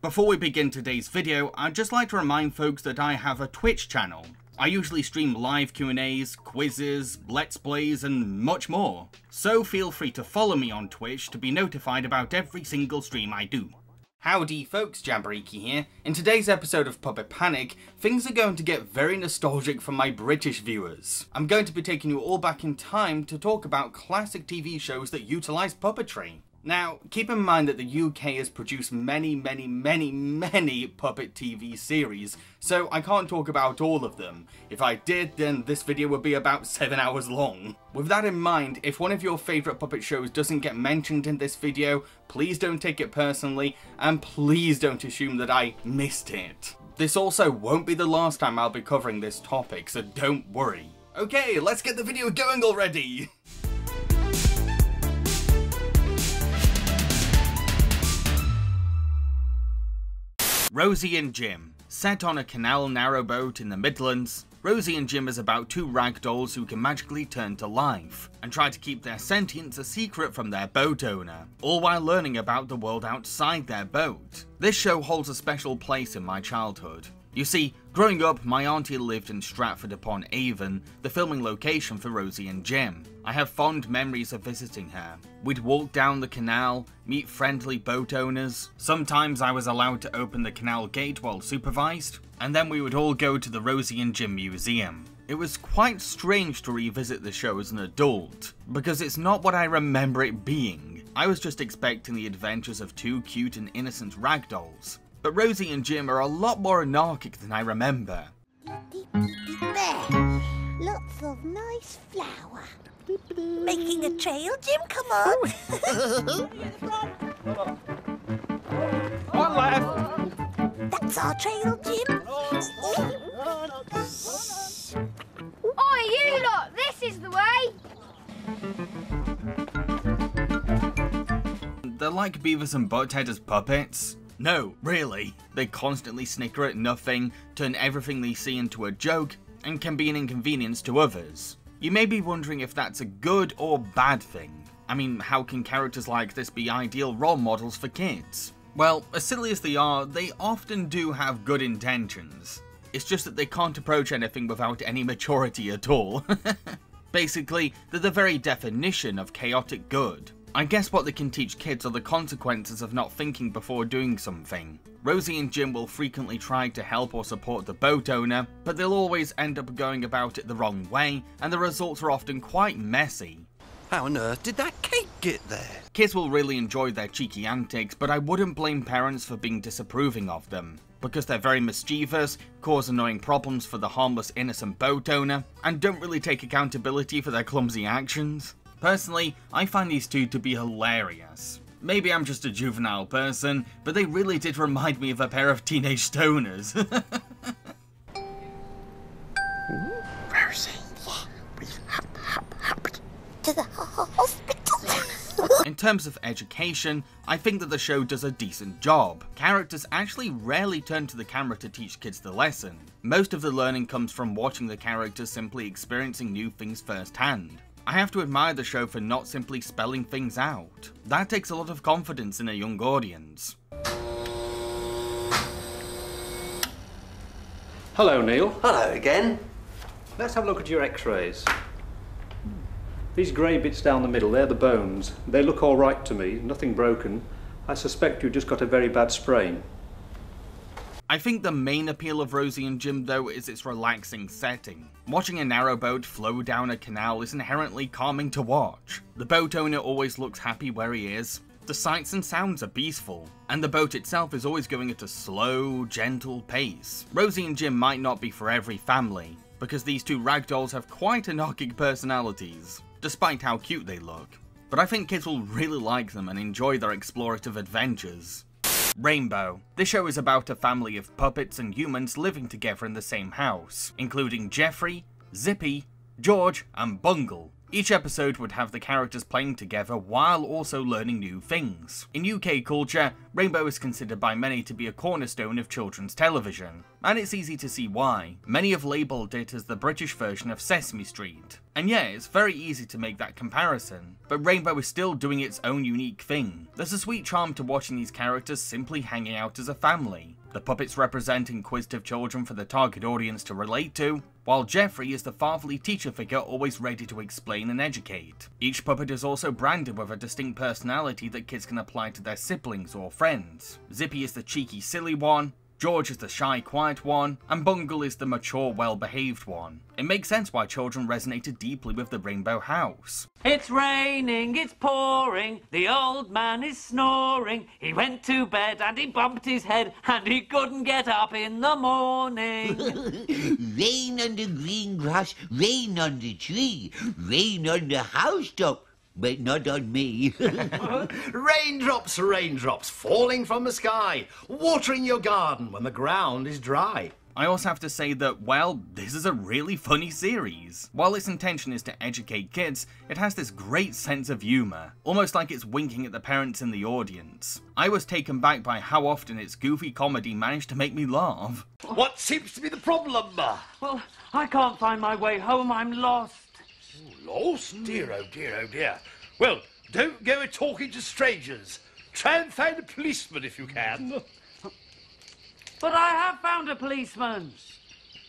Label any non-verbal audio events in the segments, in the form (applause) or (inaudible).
Before we begin today's video, I'd just like to remind folks that I have a Twitch channel. I usually stream live Q&As, quizzes, let's plays and much more. So feel free to follow me on Twitch to be notified about every single stream I do. Howdy folks, Jambareeqi here. In today's episode of Puppet Panic, things are going to get very nostalgic for my British viewers. I'm going to be taking you all back in time to talk about classic TV shows that utilise puppetry. Now, keep in mind that the UK has produced many, many, many, many puppet TV series, so I can't talk about all of them. If I did, then this video would be about 7 hours long. With that in mind, if one of your favourite puppet shows doesn't get mentioned in this video, please don't take it personally, and please don't assume that I missed it. This also won't be the last time I'll be covering this topic, so don't worry. Okay, let's get the video going already! (laughs) Rosie and Jim. Set on a canal narrowboat in the Midlands, Rosie and Jim is about two ragdolls who can magically turn to life, and try to keep their sentience a secret from their boat owner, all while learning about the world outside their boat. This show holds a special place in my childhood. You see, growing up, my auntie lived in Stratford upon Avon, the filming location for Rosie and Jim. I have fond memories of visiting her. We'd walk down the canal, meet friendly boat owners. Sometimes I was allowed to open the canal gate while supervised, and then we would all go to the Rosie and Jim Museum. It was quite strange to revisit the show as an adult, because it's not what I remember it being. I was just expecting the adventures of two cute and innocent ragdolls. But Rosie and Jim are a lot more anarchic than I remember. There, lots of nice flour. Making a trail, Jim? Come on. Oh. One left. That's our trail, Jim. Oi, you lot! This is the way! They're like Beavis and Butthead as puppets. No, really. They constantly snicker at nothing, turn everything they see into a joke, and can be an inconvenience to others. You may be wondering if that's a good or bad thing. I mean, how can characters like this be ideal role models for kids? Well, as silly as they are, they often do have good intentions. It's just that they can't approach anything without any maturity at all. (laughs) Basically, they're the very definition of chaotic good. I guess what they can teach kids are the consequences of not thinking before doing something. Rosie and Jim will frequently try to help or support the boat owner, but they'll always end up going about it the wrong way, and the results are often quite messy. How on earth did that cake get there? Kids will really enjoy their cheeky antics, but I wouldn't blame parents for being disapproving of them. Because they're very mischievous, cause annoying problems for the harmless innocent boat owner, and don't really take accountability for their clumsy actions. Personally, I find these two to be hilarious. Maybe I'm just a juvenile person, but they really did remind me of a pair of teenage stoners. (laughs) In terms of education, I think that the show does a decent job. Characters actually rarely turn to the camera to teach kids the lesson. Most of the learning comes from watching the characters simply experiencing new things firsthand. I have to admire the show for not simply spelling things out. That takes a lot of confidence in a young audience. Hello, Neil. Hello again. Let's have a look at your x-rays. These grey bits down the middle, they're the bones. They look all right to me, nothing broken. I suspect you've just got a very bad sprain. I think the main appeal of Rosie and Jim though is its relaxing setting. Watching a narrowboat flow down a canal is inherently calming to watch. The boat owner always looks happy where he is, the sights and sounds are peaceful, and the boat itself is always going at a slow, gentle pace. Rosie and Jim might not be for every family, because these two ragdolls have quite anarchic personalities, despite how cute they look. But I think kids will really like them and enjoy their explorative adventures. Rainbow. This show is about a family of puppets and humans living together in the same house, including Geoffrey, Zippy, George, and Bungle. Each episode would have the characters playing together while also learning new things. In UK culture, Rainbow is considered by many to be a cornerstone of children's television, and it's easy to see why. Many have labelled it as the British version of Sesame Street. And yeah, it's very easy to make that comparison, but Rainbow is still doing its own unique thing. There's a sweet charm to watching these characters simply hanging out as a family. The puppets represent inquisitive children for the target audience to relate to, while Geoffrey is the fatherly teacher figure always ready to explain and educate. Each puppet is also branded with a distinct personality that kids can apply to their siblings or friends. Zippy is the cheeky silly one, George is the shy, quiet one, and Bungle is the mature, well-behaved one. It makes sense why children resonated deeply with the Rainbow House. It's raining, it's pouring, the old man is snoring. He went to bed and he bumped his head and he couldn't get up in the morning. (laughs) rain on the green grass, rain on the tree, rain on the housetop, but not on me. (laughs) raindrops, raindrops falling from the sky, watering your garden when the ground is dry. I also have to say that, well, this is a really funny series. While its intention is to educate kids, it has this great sense of humour, almost like it's winking at the parents in the audience. I was taken back by how often its goofy comedy managed to make me laugh. What seems to be the problem? Well, I can't find my way home, I'm lost. Oh, lost? Dear, oh dear, oh dear. Well, don't go talking to strangers. Try and find a policeman if you can. (laughs) But I have found a policeman.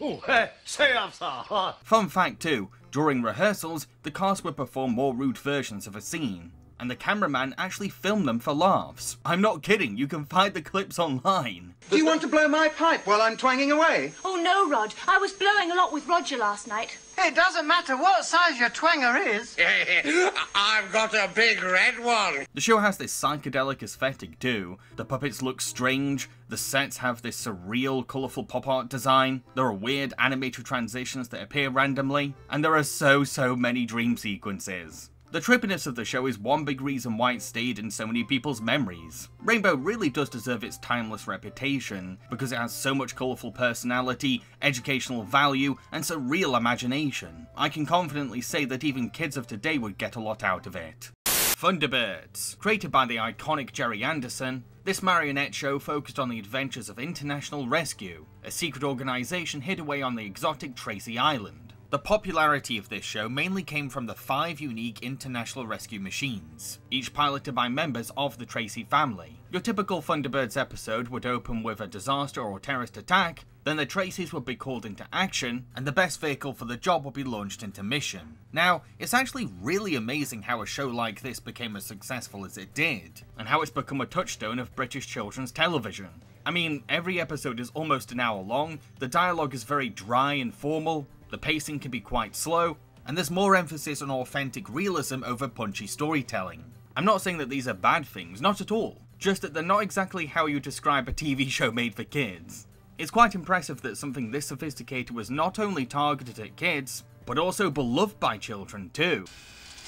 Oh, uh, say that, sir. Fun fact too, during rehearsals, the cast would perform more rude versions of a scene, and the cameraman actually filmed them for laughs. I'm not kidding, you can find the clips online. Do you want to blow my pipe while I'm twanging away? Oh no, Rod. I was blowing a lot with Roger last night. It doesn't matter what size your twanger is. (laughs) I've got a big red one. The show has this psychedelic aesthetic too. The puppets look strange, the sets have this surreal, colourful pop art design, there are weird animated transitions that appear randomly, and there are so, so many dream sequences. The trippiness of the show is one big reason why it stayed in so many people's memories. Rainbow really does deserve its timeless reputation, because it has so much colourful personality, educational value, and surreal imagination. I can confidently say that even kids of today would get a lot out of it. Thunderbirds. Created by the iconic Gerry Anderson, this marionette show focused on the adventures of International Rescue, a secret organisation hid away on the exotic Tracy Island. The popularity of this show mainly came from the five unique international rescue machines, each piloted by members of the Tracy family. Your typical Thunderbirds episode would open with a disaster or terrorist attack, then the Tracys would be called into action, and the best vehicle for the job would be launched into mission. Now, it's actually really amazing how a show like this became as successful as it did, and how it's become a touchstone of British children's television. I mean, every episode is almost an hour long, the dialogue is very dry and formal, the pacing can be quite slow, and there's more emphasis on authentic realism over punchy storytelling. I'm not saying that these are bad things, not at all, just that they're not exactly how you describe a TV (laughs) show made for kids. It's quite impressive that something this sophisticated was not only targeted at kids, but also beloved by children too.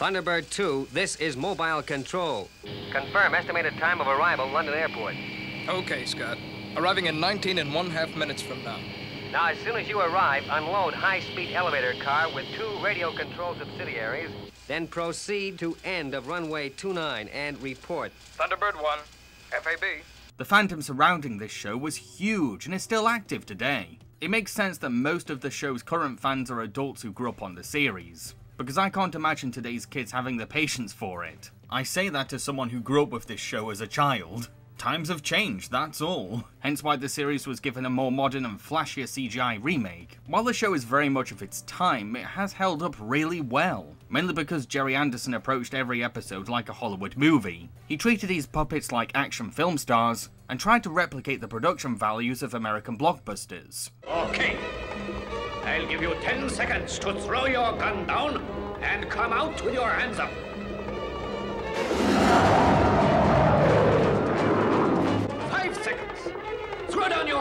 Thunderbird 2, this is mobile control. Confirm estimated time of arrival, London Airport. Okay, Scott. Arriving in 19 and one half minutes from now. Now, as soon as you arrive, unload high-speed elevator car with two radio control subsidiaries, then proceed to end of runway 29 and report. Thunderbird 1, FAB. The fandom surrounding this show was huge and is still active today. It makes sense that most of the show's current fans are adults who grew up on the series, because I can't imagine today's kids having the patience for it. I say that as someone who grew up with this show as a child. Times have changed, that's all. Hence why the series was given a more modern and flashier CGI remake. While the show is very much of its time, it has held up really well. Mainly because Gerry Anderson approached every episode like a Hollywood movie. He treated his puppets like action film stars, and tried to replicate the production values of American blockbusters. Okay. I'll give you 10 seconds to throw your gun down and come out with your hands up.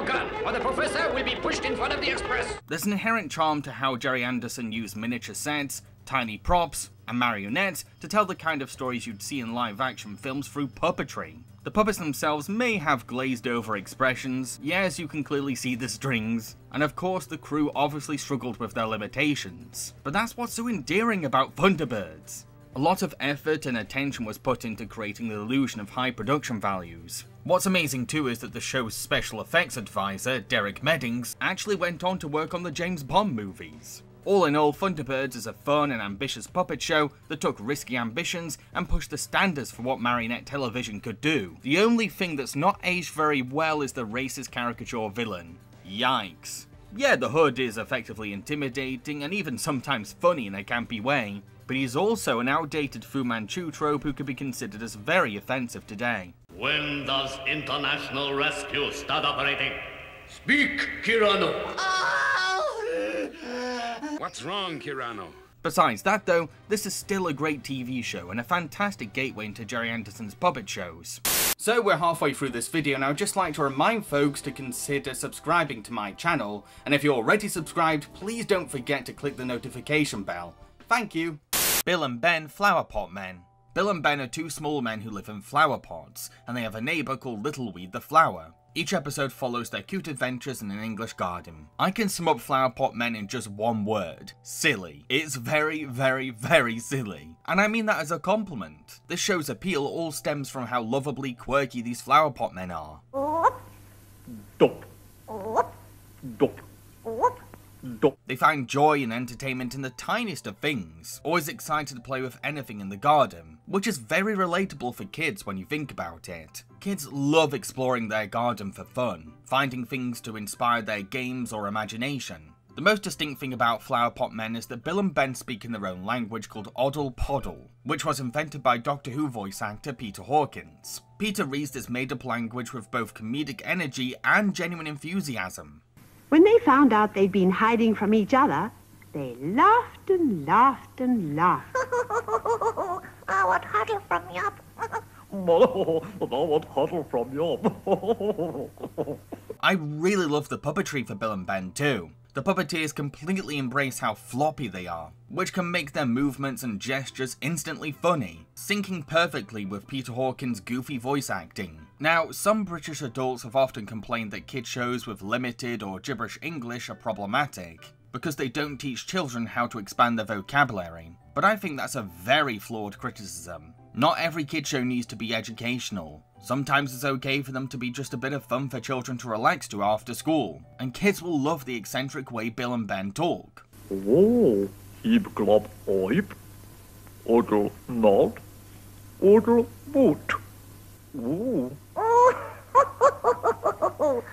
Gun, or the professor will be pushed in front of the express. There's an inherent charm to how Gerry Anderson used miniature sets, tiny props, and marionettes to tell the kind of stories you'd see in live action films through puppetry. The puppets themselves may have glazed over expressions, yes you can clearly see the strings, and of course the crew obviously struggled with their limitations, but that's what's so endearing about Thunderbirds. A lot of effort and attention was put into creating the illusion of high production values. What's amazing too is that the show's special effects advisor, Derek Meddings, actually went on to work on the James Bond movies. All in all, Thunderbirds is a fun and ambitious puppet show that took risky ambitions and pushed the standards for what marionette television could do. The only thing that's not aged very well is the racist caricature villain. Yikes. Yeah, the Hood is effectively intimidating and even sometimes funny in a campy way, but he is also an outdated Fu Manchu trope who could be considered as very offensive today. When does international rescue start operating? Speak, Kyrano. Ah! What's wrong, Kyrano? Besides that though, this is still a great TV show and a fantastic gateway into Gerry Anderson's puppet shows. So we're halfway through this video and I would just like to remind folks to consider subscribing to my channel, and if you're already subscribed, please don't forget to click the notification bell. Thank you! Bill and Ben Flowerpot Men Bill and Ben are two small men who live in flower pots, and they have a neighbour called Littleweed the Flower. Each episode follows their cute adventures in an English garden. I can sum up Flowerpot Men in just one word. Silly. It's very, very, very silly. And I mean that as a compliment. This show's appeal all stems from how lovably quirky these Flowerpot Men are. Dop. Dop. They find joy and entertainment in the tiniest of things, always excited to play with anything in the garden, which is very relatable for kids when you think about it. Kids love exploring their garden for fun, finding things to inspire their games or imagination. The most distinct thing about Flower Pot Men is that Bill and Ben speak in their own language called Oddle Poddle, which was invented by Doctor Who voice actor Peter Hawkins. Peter reads this made-up language with both comedic energy and genuine enthusiasm, when they found out they'd been hiding from each other, they laughed and laughed and laughed. (laughs) I want huddle from Yup. (laughs) I want huddle from Yup. (laughs) I really love the puppetry for Bill and Ben too. The puppeteers completely embrace how floppy they are, which can make their movements and gestures instantly funny, syncing perfectly with Peter Hawkins' goofy voice acting. Now, some British adults have often complained that kid shows with limited or gibberish English are problematic, because they don't teach children how to expand their vocabulary. But I think that's a very flawed criticism. Not every kid show needs to be educational. Sometimes it's okay for them to be just a bit of fun for children to relax to after school, and kids will love the eccentric way Bill and Ben talk. Oh, heap glob oip, odel not, odel boot. Ooh. (laughs)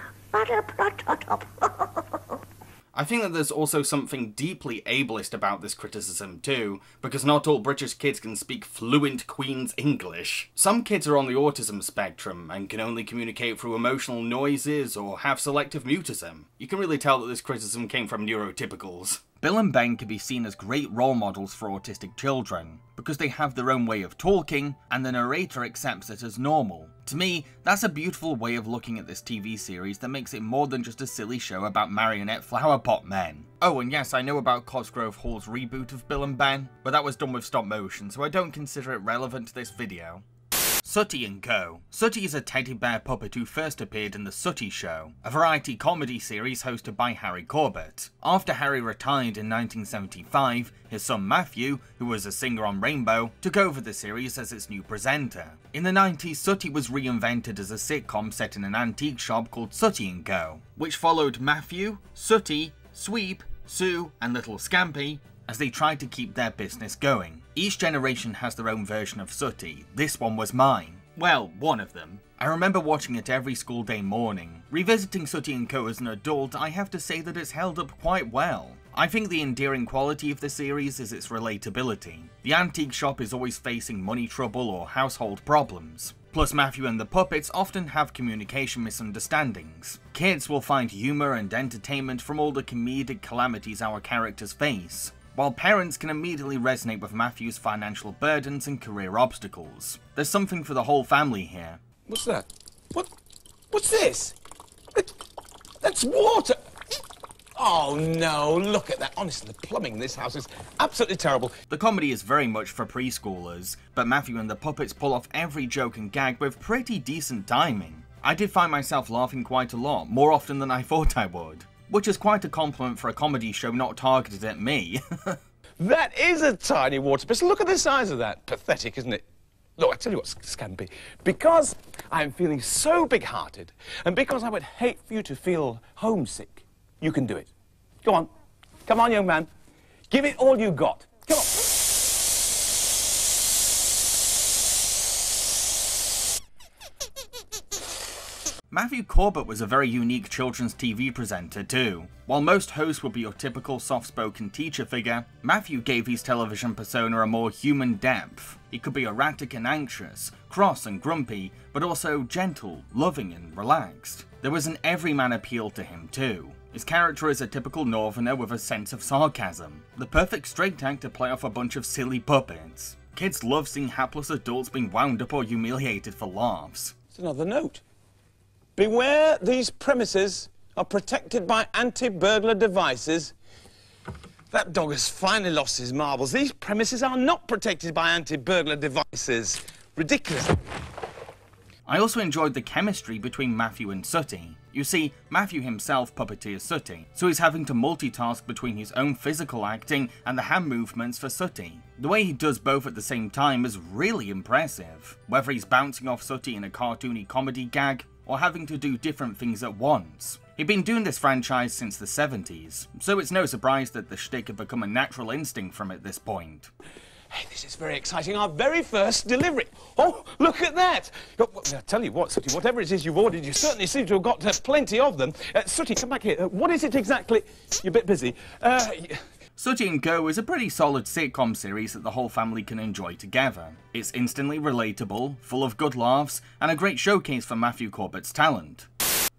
I think that there's also something deeply ableist about this criticism too, because not all British kids can speak fluent Queen's English. Some kids are on the autism spectrum and can only communicate through emotional noises or have selective mutism. You can really tell that this criticism came from neurotypicals. Bill and Ben can be seen as great role models for autistic children, because they have their own way of talking, and the narrator accepts it as normal. To me, that's a beautiful way of looking at this TV series that makes it more than just a silly show about marionette flowerpot men. Oh, and yes, I know about Cosgrove Hall's reboot of Bill and Ben, but that was done with stop motion, so I don't consider it relevant to this video. Sooty & Co. Sooty is a teddy bear puppet who first appeared in The Sooty Show, a variety comedy series hosted by Harry Corbett. After Harry retired in 1975, his son Matthew, who was a singer on Rainbow, took over the series as its new presenter. In the 90s, Sooty was reinvented as a sitcom set in an antique shop called Sooty & Co., which followed Matthew, Sooty, Sweep, Sue, and Little Scampy as they tried to keep their business going. Each generation has their own version of Sooty. This one was mine. Well, one of them. I remember watching it every school day morning. Revisiting Sooty & Co as an adult, I have to say that it's held up quite well. I think the endearing quality of the series is its relatability. The antique shop is always facing money trouble or household problems. Plus Matthew and the puppets often have communication misunderstandings. Kids will find humour and entertainment from all the comedic calamities our characters face while parents can immediately resonate with Matthew's financial burdens and career obstacles. There's something for the whole family here. What's that? What? What's this? That's water! Oh, no, look at that. Honestly, the plumbing in this house is absolutely terrible. The comedy is very much for preschoolers, but Matthew and the puppets pull off every joke and gag with pretty decent timing. I did find myself laughing quite a lot, more often than I (laughs) thought I would. Which is quite a compliment for a comedy show not targeted at me. (laughs) that is a tiny water pistol. Look at the size of that. Pathetic, isn't it? Look, I tell you what, Scampy, because I'm feeling so big-hearted, and because I would hate for you to feel homesick, you can do it. Go on. Come on, young man. Give it all you got. Come on. Matthew Corbett was a very unique children's TV presenter too. While most hosts would be your typical soft-spoken teacher figure, Matthew gave his television persona a more human depth. He could be erratic and anxious, cross and grumpy, but also gentle, loving and relaxed. There was an everyman appeal to him too. His character is a typical northerner with a sense of sarcasm, the perfect straight act to play off a bunch of silly puppets. Kids love seeing hapless adults being wound up or humiliated for laughs. It's another note. Beware these premises are protected by anti-burglar devices. That dog has finally lost his marbles. These premises are not protected by anti-burglar devices. Ridiculous. I also enjoyed the chemistry between Matthew and Sooty. You see, Matthew himself puppeteers Sooty, so he's having to multitask between his own physical acting and the hand movements for Sooty. The way he does both at the same time is really impressive, whether he's bouncing off Sooty in a cartoony comedy gag, or having to do different things at once. He'd been doing this franchise since the 70s, so it's no surprise that the shtick had become a natural instinct from at this point. Hey, this is very exciting. Our very first delivery. Oh, look at that. Oh, I tell you what, Sooty, whatever it is you've ordered, you certainly seem to have got plenty of them. Uh, Sooty, come back here. Uh, what is it exactly? You're a bit busy. Uh, Sooty and Co is a pretty solid sitcom series that the whole family can enjoy together. It's instantly relatable, full of good laughs, and a great showcase for Matthew Corbett's talent.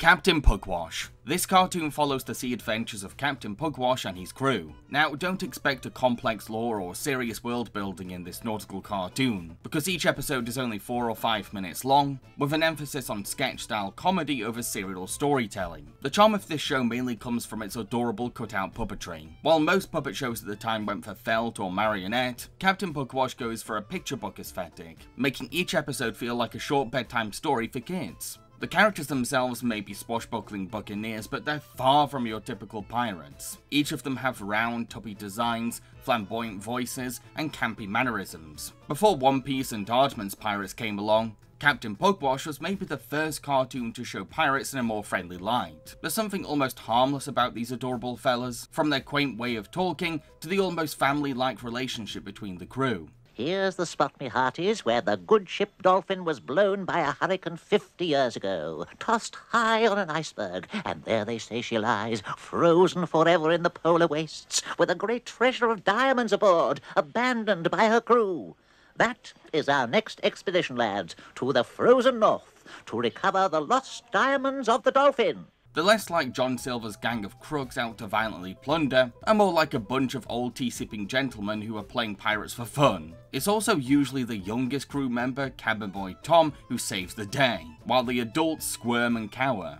Captain Pugwash. This cartoon follows the sea adventures of Captain Pugwash and his crew. Now, don't expect a complex lore or serious world building in this nautical cartoon, because each episode is only 4 or 5 minutes long, with an emphasis on sketch-style comedy over serial storytelling. The charm of this show mainly comes from its adorable cutout puppetry. While most puppet shows at the time went for felt or marionette, Captain Pugwash goes for a picture book aesthetic, making each episode feel like a short bedtime story for kids. The characters themselves may be swashbuckling buccaneers, but they're far from your typical pirates. Each of them have round, tubby designs, flamboyant voices, and campy mannerisms. Before One Piece and Aardman's pirates came along, Captain Pugwash was maybe the first cartoon to show pirates in a more friendly light. There's something almost harmless about these adorable fellas, from their quaint way of talking to the almost family-like relationship between the crew. Here's the spot, me hearties, where the good ship Dolphin was blown by a hurricane fifty years ago, tossed high on an iceberg, and there they say she lies, frozen forever in the polar wastes, with a great treasure of diamonds aboard, abandoned by her crew. That is our next expedition, lads, to the frozen north, to recover the lost diamonds of the Dolphin. They're less like John Silver's gang of crooks out to violently plunder, and more like a bunch of old tea-sipping gentlemen who are playing pirates for fun. It's also usually the youngest crew member, cabin boy Tom, who saves the day, while the adults squirm and cower.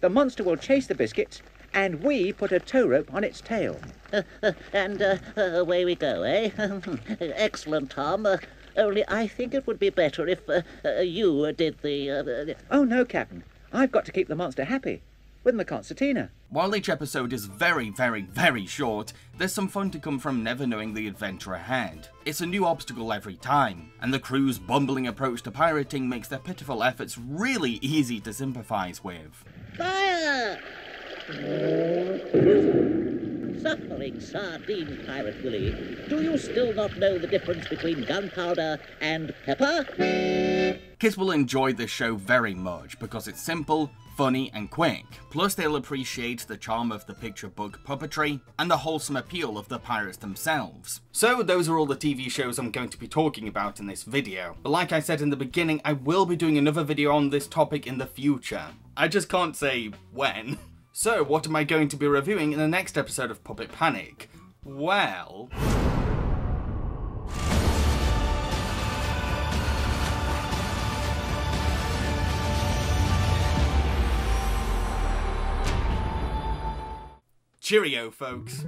The monster will chase the biscuits, and we put a tow rope on its tail. (laughs) and uh, away we go, eh? (laughs) Excellent, Tom. Uh, only I think it would be better if uh, you did the... Oh, no, Captain. I've got to keep the monster happy with the concertina. While each episode is very, very, very short, there's some fun to come from never knowing the adventure ahead. It's a new obstacle every time, and the crew's bumbling approach to pirating makes their pitiful efforts really easy to sympathise with. Fire! Suffering sardine pirate Willie, do you still not know the difference between gunpowder and pepper? Kids will enjoy this show very much because it's simple, funny, and quick. Plus, they'll appreciate the charm of the picture book puppetry and the wholesome appeal of the pirates themselves. So, those are all the TV shows I'm going to be talking about in this video. But like I said in the beginning, I will be doing another video on this topic in the future. I just can't say when. (laughs) So, what am I going to be reviewing in the next episode of Puppet Panic? Well... Cheerio, folks.